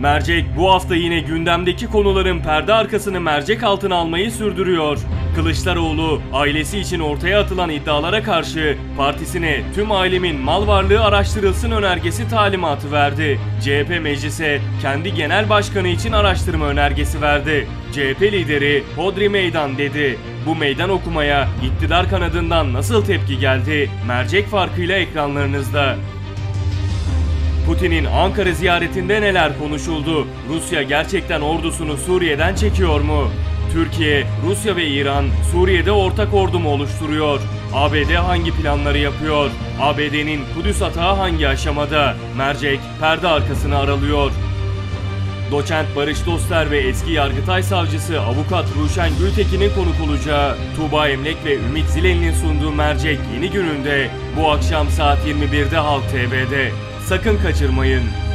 Mercek bu hafta yine gündemdeki konuların perde arkasını mercek altına almayı sürdürüyor. Kılıçdaroğlu ailesi için ortaya atılan iddialara karşı partisine tüm ailemin mal varlığı araştırılsın önergesi talimatı verdi. CHP meclise kendi genel başkanı için araştırma önergesi verdi. CHP lideri Hodri meydan dedi. Bu meydan okumaya iktidar kanadından nasıl tepki geldi? Mercek farkıyla ekranlarınızda. Putin'in Ankara ziyaretinde neler konuşuldu? Rusya gerçekten ordusunu Suriye'den çekiyor mu? Türkiye, Rusya ve İran Suriye'de ortak ordu mu oluşturuyor? ABD hangi planları yapıyor? ABD'nin Kudüs atağı hangi aşamada? Mercek perde arkasını aralıyor. Doçent Barış Doster ve eski Yargıtay Savcısı Avukat Ruşen Gültekin'in konuk olacağı Tuğba Emlek ve Ümit Zileli'nin sunduğu Mercek yeni gününde bu akşam saat 21'de Halk TV'de. Sakın kaçırmayın.